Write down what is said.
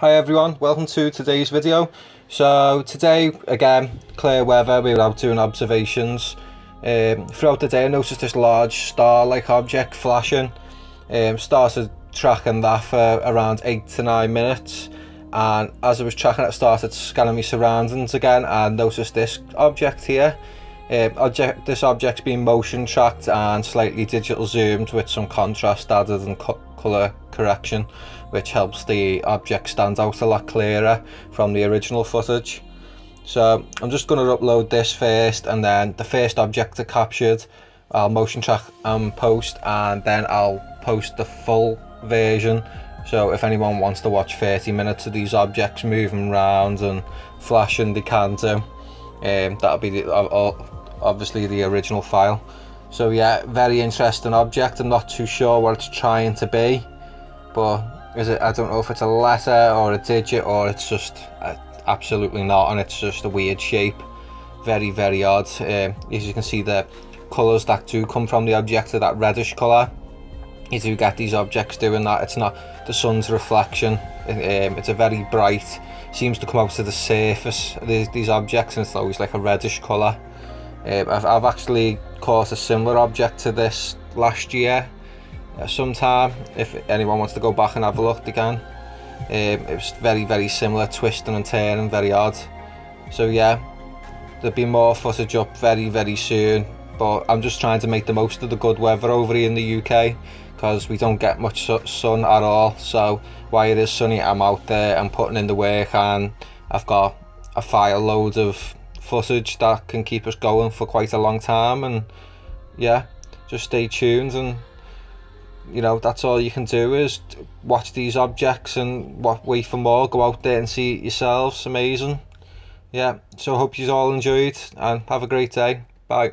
Hi everyone, welcome to today's video. So today, again, clear weather, we were out doing observations. Um, throughout the day I noticed this large star-like object flashing. Um, started tracking that for around 8 to 9 minutes and as I was tracking it I started scanning my surroundings again and noticed this object here. Um, object, this object's been motion tracked and slightly digital zoomed with some contrast added and co colour correction which helps the object stand out a lot clearer from the original footage. So I'm just going to upload this first and then the first object I captured I'll motion track and post and then I'll post the full version so if anyone wants to watch 30 minutes of these objects moving around and flashing they can do um, that'll be the, obviously the original file so yeah very interesting object. I'm not too sure what it's trying to be but is it I don't know if it's a letter or a digit or it's just uh, absolutely not and it's just a weird shape. Very very odd. Um, as you can see the colors that do come from the object are that reddish color you do get these objects doing that. It's not the sun's reflection. Um, it's a very bright seems to come out to the surface these, these objects and it's always like a reddish color um, I've, I've actually caught a similar object to this last year sometime if anyone wants to go back and have a look again um, it was very very similar twisting and turning very odd. So yeah there'll be more footage up very very soon but I'm just trying to make the most of the good weather over here in the UK because we don't get much sun at all. So while it is sunny I'm out there I'm putting in the work and I've got a file load of footage that can keep us going for quite a long time and yeah just stay tuned and you know that's all you can do is watch these objects and wait for more go out there and see it yourselves. Amazing. Yeah so hope you all enjoyed and have a great day. Bye